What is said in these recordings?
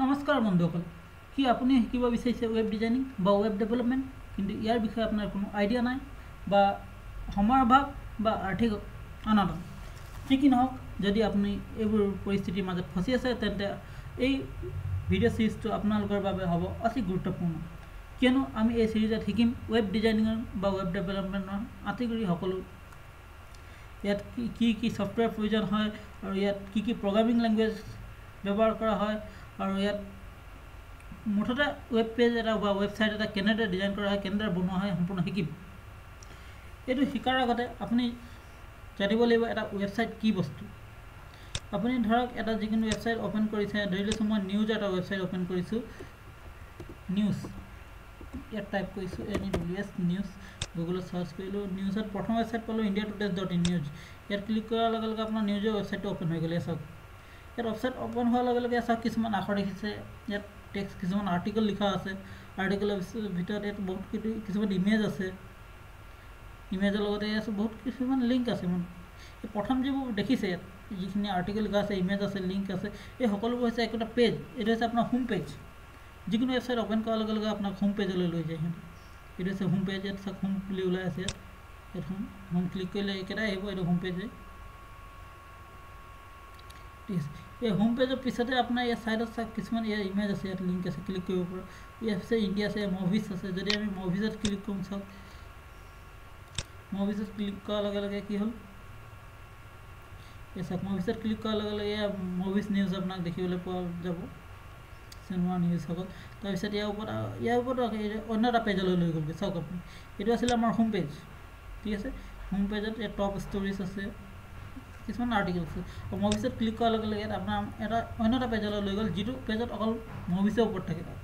নমস্কাৰ বন্ধুসকল কি আপুনি শিকিব বিচাৰিছে ৱেব ডিজাইনিং বা ৱেব ডেভেলপমেণ্ট কিন্তু ইয়াৰ বিষয়ে আপোনাৰ কোনো আইডিয়া নাই বা সময়ৰ অভাৱ বা আৰ্থিক অনাটন। যি কি নহওক যদি আপুনি এইবোৰ পৰিস্থিতিৰ মাজত ফচি আছে তেন্তে এই ভিডিঅ' ছিৰিজটো আপোনালোকৰ বাবে হ'ব অতি গুৰুত্বপূৰ্ণ। কিয়নো আমি এই ছিৰিজত শিকিম ৱেব ডিজাইনিঙৰ বা ৱেব ডেভেলপমেণ্টৰ আটাইগুৰি সকলো। ইয়াত কি কি কি ছফ্টৱেৰ প্ৰয়োজন হয় আৰু ইয়াত কি কি প্ৰগ্ৰামিং লেংগুৱেজ ব্যৱহাৰ কৰা হয় আৰু ইয়াত মুঠতে ৱেব পেজ এটা বা ৱেবছাইট এটা কেনেদৰে ডিজাইন কৰা হয় কেনেদৰে বনোৱা হয় সম্পূৰ্ণ শিকিম। এইটো শিকাৰ আগতে আপুনি জানিব লাগিব এটা ৱেবছাইট কি বস্তু। আপুনি ধৰক এটা যিকোনো ৱেবছাইট অ'পেন কৰিছে ধৰি লৈছোঁ মই নিউজ এটা ৱেবছাইট অ'পেন কৰিছোঁ। নিউজ ইয়াত টাইপ কৰিছোঁ N E W S news গুগলত চাৰ্চ কৰিলোঁ নিউজত প্ৰথম ৱেবছাইট পালোঁ India today's dot in news ইয়াত ক্লিক কৰাৰ লগে লগে আপোনাৰ নিউজৰ ৱেবছাইটটো অ'পেন হৈ গ'লে চাওক ইয়াত ৱেবছাইট অ'পেন হোৱাৰ লগে লগে চাওক কিছুমান আখৰ দেখিছে ইয়াত টেক্সট কিছুমান আৰ্টিকল লিখা আছে আৰ্টিকলৰ ভিতৰত ইয়াত বহুত কিছুমান ইমেজ আছে। ইমেজৰ লগতে আছে বহুত কিছুমান লিংক আছে। মানে প্ৰথম যিবোৰ দেখিছে ইয়াত যিখিনি আৰ্টিকেল লিখা আছে ইমেজ আছে লিংক আছে এই সকলোবোৰ হৈছে একোটা পেজ এইটো হৈছে আপোনাৰ হোম পেজ যিকোনো ৱেবছাইট অ'পেন কৰাৰ লগে লগে আপোনাক হোম পেজলৈ লৈ যায় সিহঁতে। এইটো হৈছে হোম পেজ ইয়াত চাওক হোম বুলি ওলাই আছে ইয়াত। ইয়াত হোম হোম ক্লিক কৰিলে একেটাই আহিব এইটো হোম পেজে এই হোম পেজৰ পিছতে আপোনাৰ ইয়াৰ ছাইডত চাওক কিছুমান ইয়াৰ ইমেজ আছে ইয়াত লিংক আছে ক্লিক কৰিব পাৰোঁ। ইয়াত আছে ইণ্ডিয়া আছে মুভিজ আছে। যদি আমি মুভিজত ক্লিক কৰোঁ চাওক। মুভিজত ক্লিক কৰাৰ লগে লগে কি হ'ল? এই চাওক মুভিজত ক্লিক কৰাৰ লগে লগে এয়া মুভিজ নিউজ আপোনাক দেখিবলৈ পোৱা যাব। চিনেমা নিউজসকল তাৰপিছত ইয়াৰ ওপৰত ইয়াৰ ওপৰত অন্য এটা পেজলৈ লৈ গ'লগৈ। চাওক আপুনি এইটো আছিলে আমাৰ হোম পেজ ঠিক আছে? হোম পেজত ইয়াত টপ ষ্টৰিজ আছে। কিছুমান আৰ্টিকেল আছে মুভিছত ক্লিক কৰাৰ লগে লগে আপোনাৰ এটা অন্য এটা পেজলৈ লৈ গ'ল যিটো পেজত অকল মুভিছৰ ওপৰত থাকে তাত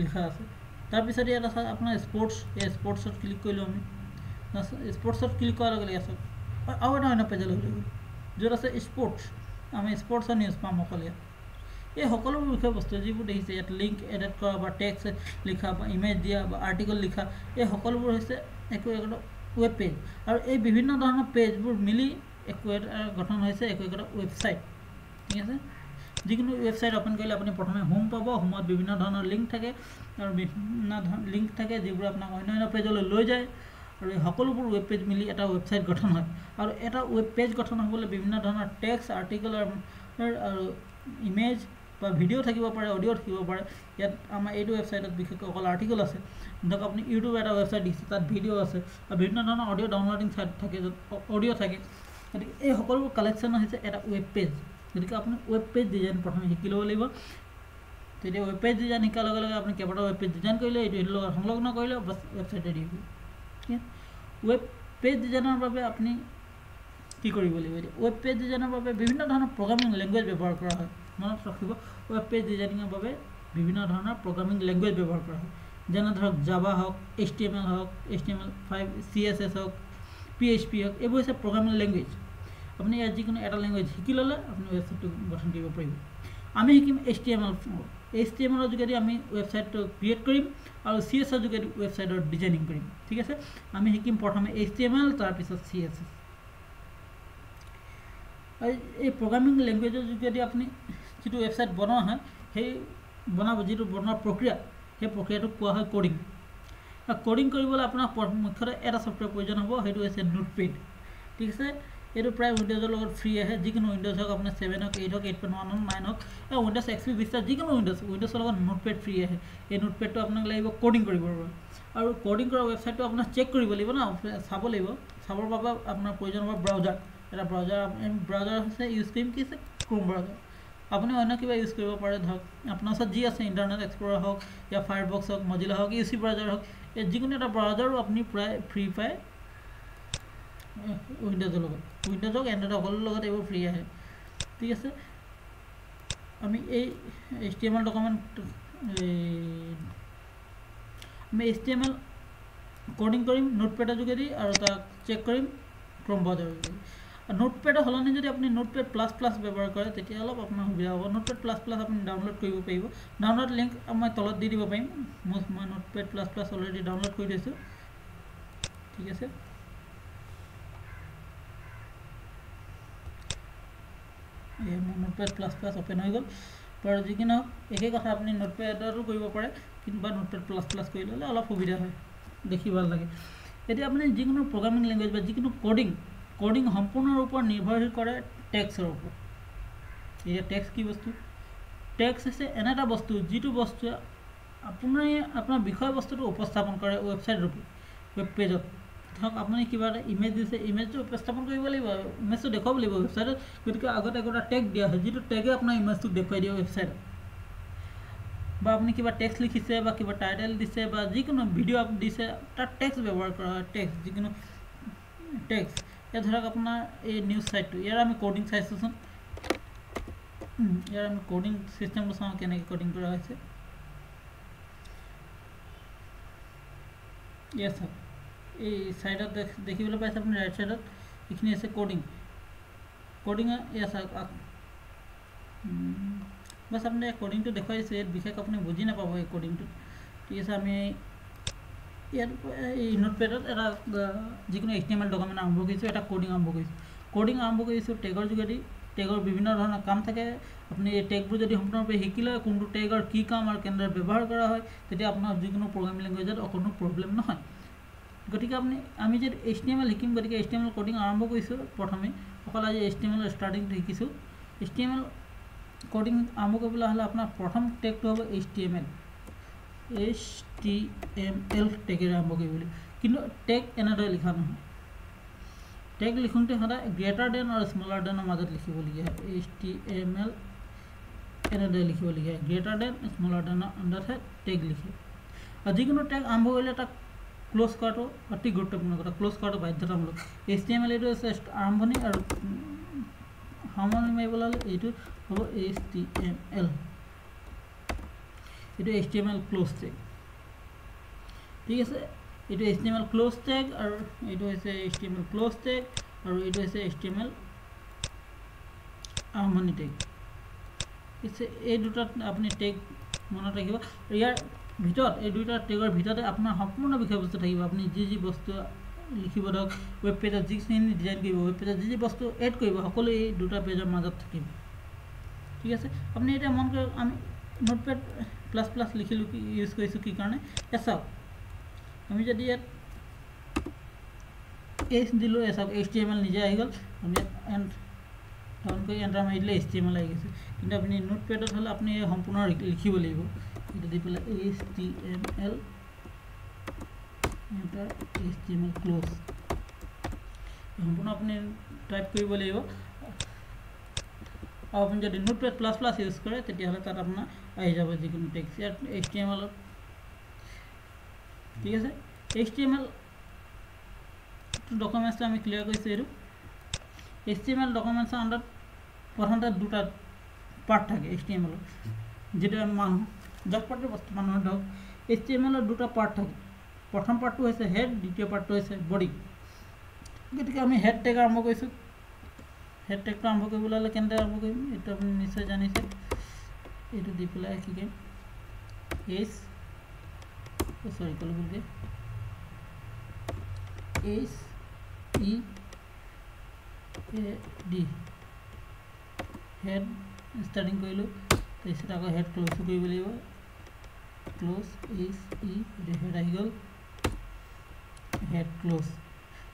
লিখা আছে। তাৰপিছত ইয়াত আছে আপোনাৰ স্পৰ্টছ এই স্পৰ্টছত ক্লিক কৰিলোঁ আমি। স্পৰ্টছত ক্লিক কৰাৰ লগে লগে আছে। আৰু এটা অন্য পেজলৈ লৈ গ'ল। য'ত আছে স্পৰ্টছ আমি স্পৰ্টছৰ নিউজ পাম অকল ইয়াত। এই সকলোবোৰ বিষয়বস্তু যিবোৰ দেখিছে ইয়াত লিংক এডেড কৰা বা টেক্সট লিখা বা ইমেজ দিয়া বা আৰ্টিকল লিখা এই সকলোবোৰ হৈছে একো একোটা ৱেব পেজ আৰু এই বিভিন্ন ধৰণৰ পেজবোৰ মিলি একো এটা গঠন হৈছে একো একোটা ৱেবছাইট ঠিক আছে? যিকোনো ৱেবছাইট অ'পেন কৰিলে আপুনি প্ৰথমে হোম পাব হোমত বিভিন্ন ধৰণৰ লিংক থাকে আৰু বিভিন্ন ধৰণৰ লিংক থাকে যিবোৰ আপোনাক অন্য অন্য পেজলৈ লৈ যায় আৰু এই সকলোবোৰ ৱেব পেজ মিলি এটা ৱেবছাইট গঠন হয়। আৰু এটা ৱেব পেজ গঠন হ'বলৈ বিভিন্ন ধৰণৰ টেক্সট আৰ্টিকেল আৰু ইমেজ বা ভিডিঅ' থাকিব পাৰে অডিঅ' থাকিব পাৰে। ইয়াত আমাৰ এইটো ৱেবছাইটত বিশেষকৈ অকল আৰ্টিকেল আছে। ধৰক আপুনি ইউটিউব এটা ৱেবছাইট দিছে তাত ভিডিঅ' আছে। আৰু বিভিন্ন ধৰণৰ অডিঅ' ডাউনলোডিং চাইট থাকে য'ত অডিঅ' থাকে। গতিকে এই সকলোবোৰ কালেকশ্যন হৈছে এটা ৱেব পেজ গতিকে আপুনি ৱেব পেজ ডিজাইন প্ৰথমে শিকি ল'ব লাগিব। তেতিয়া ৱেব পেজ ডিজাইন শিকাৰ লগে লগে আপুনি কেইবাটাও ৱেব পেজ ডিজাইন কৰিলে এইটো এইটোৰ লগত সংলগ্ন কৰিলে বাছ ৱেবছাইট ঠিক ৱেব পেজ ডিজাইনৰ বাবে আপুনি কি কৰিব লাগিব এতিয়া? ৱেব পেজ ডিজাইনৰ বাবে বিভিন্ন ধৰণৰ প্ৰগ্ৰামিং লেংগুৱেজ ব্যৱহাৰ কৰা হয়। মনত ৰাখিব ৱেব পেজ ডিজাইনিঙৰ বাবে বিভিন্ন ধৰণৰ প্ৰগ্ৰামিং লেংগুৱেজ ব্যৱহাৰ কৰা হয়। যেনে ধৰক জাভা হওক এইচ টি এম এল হওক H T M L five C S S হওক পি এইচ পি হওক এইবোৰ হৈছে প্ৰগ্ৰামিং লেংগুৱেজ আপুনি ইয়াত যিকোনো এটা লেংগুৱেজ শিকি ল'লে আপুনি ৱেবছাইটটো গঠন কৰিব পাৰিব। আমি শিকিম H T M L H T M এলৰ যোগেদি আমি ৱেবছাইটটো ক্ৰিয়েট কৰিম আৰু চি এছৰ যোগেদি ৱেবছাইটৰ ডিজাইনিং কৰিম। ঠিক আছে? আমি শিকিম প্ৰথমে এইচ টি এম এল তাৰপিছত চি এছ এছ এই প্ৰগ্ৰামিং লেংগুৱেজৰ যোগেদি আপুনি যিটো ৱেবছাইট বনোৱা হয় সেই বনাব যিটো বনোৱাৰ প্ৰক্ৰিয়া সেই প্ৰক্ৰিয়াটোক কোৱা হয় ক'ডিং ক'ডিং কৰিবলৈ আপোনাক মুখ্যতঃ এটা ছফ্টৱেৰ প্ৰয়োজন হ'ব সেইটো হৈছে নোটপেড ঠিক আছে? এইটো প্ৰায় উইণ্ড'জৰ লগত ফ্ৰী আহে যিকোনো উইণ্ড'জ হওক আপোনাৰ ছেভেন হওক এইট হওক এইট পইণ্ট ওৱান হওক নাইন হওক এই উইণ্ড'জ এক্স পি বিছটা যিকোনো উইণ্ড'জ উইণ্ড'জৰ লগত নোটপেড ফ্ৰী আহে। এই নোটপেডটো আপোনাক লাগিব ক'ডিং কৰিবৰ বাবে। আৰু ক'ডিং কৰা ৱেবছাইটটো আপোনাক চেক কৰিব লাগিব ন চাব লাগিব। চাবৰ বাবে আপোনাৰ প্ৰয়োজন হ'ব ব্ৰাউজাৰ এটা ব্ৰাউজাৰ ব্ৰাউজাৰ হৈছে ইউজ কৰিম কি আছে ক্ৰোম ব্ৰাউজাৰ আপুনি অন্য কিবা ইউজ কৰিব পাৰে ধৰক আপোনাৰ ওচৰত যি আছে ইণ্টাৰনেট এক্সপ্ল'ৰাৰ হওক یا ফায়াৰবক্স হওক মজিলা হওক ইউ চি ব্ৰাউজাৰ হওক এই যিকোনো এটা ব্ৰাউজাৰো আপুনি প্ৰায় ফ্ৰী পায়। উইণ্ড'জৰ লগত। উইণ্ড'জ হওক এণ্ড্ৰইড সকলোৰ লগত এইবোৰ ফ্ৰী আহে। ঠিক আছে? আমি এই H T M L document আমি H T M L coding কৰিম নোটপেডৰ যোগেদি আৰু তাক চেক কৰিম ক্ৰম ব্ৰাউজাৰৰ যোগেদি। নোটপেডৰ সলনি যদি আপুনি নোটপেড প্লাছ প্লাছ ব্যৱহাৰ কৰে তেতিয়া অলপ আপোনাৰ সুবিধা হ'ব। নোটপেড প্লাছ প্লাছ আপুনি ডাউনলোড কৰিব পাৰিব। ডাউনলোড লিংক মই তলত দি দিব পাৰিম। মই notepad plus plus already download কৰি থৈছোঁ। ঠিক আছে? নোটপেড প্লাছ প্লাছ অ'পেন হৈ গ'ল। বাৰু যি কি নহওক একেই কথা আপুনি নোটপেডতো কৰিব পাৰে কিন্তু বা নোটপেড প্লাছ প্লাছ কৰি ল'লে অলপ সুবিধা হয় দেখি ভাল লাগে। এতিয়া আপুনি যিকোনো প্ৰগ্ৰামিং লেংগুৱেজ বা যিকোনো কডিং কডিং সম্পূৰ্ণৰ নিৰ্ভৰশীল কৰে টেক্সৰ ওপৰত। এতিয়া টেক্স কি বস্তু? টেক্স হৈছে এনে এটা বস্তু যিটো বস্তুৱে আপুনি আপোনাৰ বিষয়বস্তুটো উপস্থাপন কৰে ৱেবছাইট ৰূপে ৱেব পেজত ধৰক আপুনি কিবা এটা ইমেজ দিছে ইমেজটো উপস্থাপন কৰিব লাগিব ইমেজটো দেখুৱাব লাগিব ৱেবছাইটত গতিকে আগতে একোটা টেগ দিয়া হয় যিটো টেগে আপোনাৰ ইমেজটোক দেখুৱাই দিয়ে ৱেবছাইটত বা আপুনি কিবা টেক্স লিখিছে বা কিবা টাইটেল দিছে বা যিকোনো ভিডিঅ' দিছে তাত টেক্স ব্যৱহাৰ কৰা হয় টেক্স যিকোনো টেক্স এতিয়া ধৰক আপোনাৰ এই নিউজ ছাইটটো ইয়াৰ আমি ক'ডিং চাইছোঁচোন ইয়াৰ আমি ক'ডিং ছিষ্টেমটো চাওঁ কেনেকৈ ক'ডিং কৰা হৈছে। চাওক এই ছাইডত দেখিবলৈ পাইছে আপুনি ৰাইট ছাইডত এইখিনি আছে ক'ডিং ক'ডিং চাওক বাছ আপুনি ক'ডিংটো দেখুৱাই দিছে ইয়াত বিশেষ আপুনি বুজি নাপাব এই ক'ডিংটো ঠিক আছে আমি ইয়াত এই নোটপেডত এটা যিকোনো H T M L document আৰম্ভ কৰিছোঁ এটা ক'ডিং আৰম্ভ কৰিছোঁ। ক'ডিং আৰম্ভ কৰিছোঁ টেগৰ যোগেদি। টেগৰ বিভিন্ন ধৰণৰ কাম থাকে। আপুনি এই টেগবোৰ যদি সম্পূৰ্ণৰূপে শিকি লয় কোনটো টেগৰ কি কাম আৰু কেনেদৰে ব্যৱহাৰ কৰা হয় তেতিয়া আপোনাৰ যিকোনো প্ৰগ্ৰেমিং লেংগুৱেজত অকণো প্ৰব্লেম নহয়। গতিকে আপুনি আমি যদি এইচ টি এম এল শিকিম গতিকে H T M L coding আৰম্ভ কৰিছোঁ প্ৰথমে। অকল আজি এইচ টি এম এলৰ ষ্টাৰ্টিংটো শিকিছোঁ। H T M L coding আৰম্ভ কৰিবলৈ হ'লে আপোনাৰ প্ৰথম টেগটো হ'ব H T M L H T M L টেগেৰে আৰম্ভ কৰিব লাগিব কিন্তু টেগ এনেদৰে লিখা নহয়। টেগ লিখোঁতে সদায় গ্ৰেটাৰ দেন আৰু স্মলাৰ দেনৰ মাজত লিখিবলগীয়া হয়। এইচ টি এম এল এনেদৰে লিখিবলগীয়া হয়। গ্ৰেটাৰ দেন স্মলাৰ দেনৰ আণ্ডাৰতহে টেগ লিখে। আৰু যিকোনো টেগ আৰম্ভ কৰিলে তাক ক্ল'জ কৰাটো অতি গুৰুত্বপূৰ্ণ কথা। ক্ল'জ কৰাটো বাধ্যতামূলক। এইচ টি এম এল এইটো হৈছে আৰম্ভণি আৰু সামৰণি মাৰিবলৈ হ'লে এইটো হ'ব এইচ টি এম এল এইটো H T M L close tag ঠিক আছে? এইটো H T M L close tag আৰু এইটো হৈছে H T M L close tag আৰু এইটো হৈছে এইচ টি এম এল আৰম্ভণি টেগ এই দুটাত আপুনি টেগ মনত ৰাখিব। ইয়াৰ ভিতৰত এই দুটা টেগৰ ভিতৰতে আপোনাৰ সম্পূৰ্ণ বিষয়বস্তু থাকিব। আপুনি যি যি বস্তু লিখিব ধৰক ৱেব পেজত যিখিনি ডিজাইন কৰিব ৱেব পেজত যি যি বস্তু এড কৰিব সকলো এই দুটা পেজৰ মাজত থাকিব। ঠিক আছে? আপুনি এতিয়া মন কৰক আমি নোটপেড প্লাছ প্লাছ লিখিলোঁ কি ইউজ কৰিছোঁ কি কাৰণে? এ চাওক আমি যদি ইয়াত এইচ দিলোঁ এ চাওক এইচ টি এম এল নিজে আহি গ'ল। আমি এণ্ড ডাউন কৰি এণ্টাৰ মাৰি দিলে এইচ টি এম এল আহি গৈছে। কিন্তু আপুনি নোটপেডত হ'লে আপুনি সম্পূৰ্ণ লিখিব লাগিব। এইটো দি পেলাই H T M L H T M L close সম্পূৰ্ণ আপুনি টাইপ কৰিব লাগিব আৰু আপুনি যদি নোটপেড প্লাছ প্লাছ ইউজ কৰে তেতিয়াহ'লে তাত আপোনাৰ আহি যাব যিকোনো টেক্স ইয়াত এইচ টি এম এলত ঠিক আছে এইচ টি এম এল ডকুমেণ্টছটো আমি ক্লিয়াৰ কৰিছোঁ এইটো এইচ টি এম এল ডকুমেণ্টছৰ আণ্ডাৰত প্ৰথমতে দুটা পাৰ্ট থাকে এইচ টি এম এলৰ যিটো মানুহ জব পাৰ্টৰ বস্তু মানুহৰ ধৰক এইচ টি এম এলৰ দুটা পাৰ্ট থাকে। প্ৰথম পাৰ্টটো হৈছে হেড দ্বিতীয় পাৰ্টটো হৈছে বডি গতিকে আমি হেড টেগ আৰম্ভ কৰিছোঁ। হেড টেগটো আৰম্ভ কৰিবলৈ হ'লে কেনেদৰে আৰম্ভ কৰিম এইটো আপুনি নিশ্চয় জানিছে। এইটো দি পেলাই শিকিম এইচ চৰি ক'লো বুলিকে H E D head starting কৰিলোঁ তাৰপিছত আকৌ হেড ক্ল'জো কৰিব লাগিব। ক্ল'জ এইচ ই হেড আহি গ'ল হেড ক্ল'জ।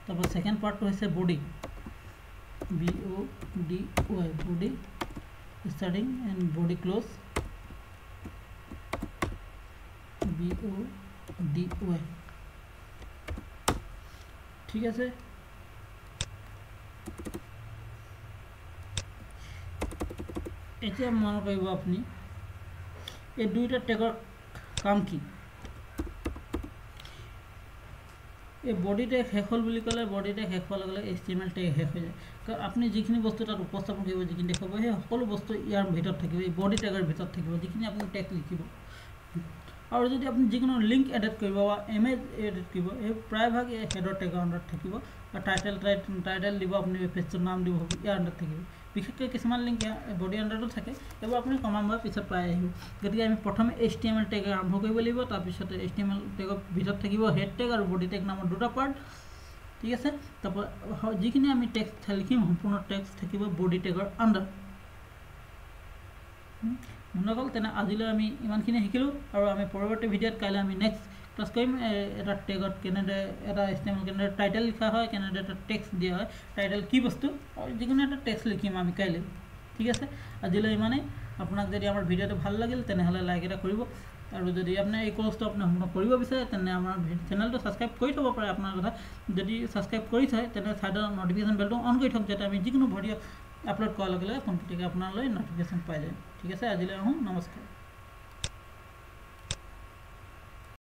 তাৰপৰা ছেকেণ্ড পাৰ্টটো হৈছে body. B O' D Y body starting and body close. B O' D Y. ঠিক আছে? এতিয়া মনত কৰিব আপুনি এই দুইটা টেগৰ কাম কি এই বডি টেগ শেষ হ'ল বুলি ক'লে বডি টেগ শেষ হোৱাৰ লগে লগে এল টেগ শেষ হৈ যায়। কাৰণ আপুনি যিখিনি বস্তু তাত উপস্থাপন কৰিব যিখিনি দেখুৱাব সেই সকলো বস্তু ইয়াৰ ভিতৰত থাকিব এই বডি টেগৰ ভিতৰত থাকিব যিখিনি আপুনি টেগ লিখিব। আৰু যদি আপুনি যিকোনো লিংক এডিট কৰিব বা ইমেজ এডিট কৰিব এই প্ৰায়ভাগ এই হেডৰ টেগৰ আণ্ডাৰত থাকিব বা টাইটেল টাইটেল দিব আপুনি পেজটোৰ নাম দিব ইয়াৰ আণ্ডাৰত থাকিব। বিশেষকৈ কিছুমান লিংক বডি আণ্ডাৰতো থাকে এইবোৰ আপুনি ক্ৰমান্বয়ে পিছত পাই আহিব। গতিকে আমি প্ৰথমে H T M L tag আৰম্ভ কৰিব লাগিব তাৰপিছতে এইচ টি এম এল টেগৰ ভিতৰত থাকিব হেড টেগ আৰু বডি টেগ নামৰ দুটা পাৰ্ট ঠিক আছে? তাৰপৰা যিখিনি আমি টেক্সট লিখিম সম্পূৰ্ণ টেক্সট থাকিব বডি টেগৰ আণ্ডাৰ বন্ধুসকল তেনে আজিলৈ আমি ইমানখিনি শিকিলোঁ আৰু আমি পৰৱৰ্তী ভিডিঅ'ত কাইলৈ আমি নেক্সট ক্লাছ কৰিম এটা টেগত কেনেদৰে এটা ষ্টেমত কেনেদৰে টাইটেল লিখা হয় কেনেদৰে এটা টেক্স দিয়া হয় টাইটেল কি বস্তু যিকোনো এটা টেক্স লিখিম আমি কাইলৈ ঠিক আছে? আজিলৈ ইমানেই। আপোনাক যদি আমাৰ ভিডিঅ'টো ভাল লাগিল তেনেহ'লে লাইক এটা কৰিব। আৰু যদি আপোনাৰ এই কৰ্চটো আপুনি সম্পূৰ্ণ কৰিব বিচাৰে তেনে আমাৰ চেনেলটো ছাবস্ক্ৰাইব কৰি থ'ব পাৰে আপোনাৰ কথা। যদি ছাবস্ক্ৰাইব কৰি থয় তেনে ছাইডৰ নটিফিকেশ্যন বেলটো অন কৰি থওক যাতে আমি যিকোনো ভিডিঅ' আপলোড কৰাৰ লগে লগে পোনপটীয়াকৈ আপোনালৈ নটিফিকেশ্যন পাই যায় ঠিক আছে? আজিলৈ আহোঁ। নমস্কাৰ।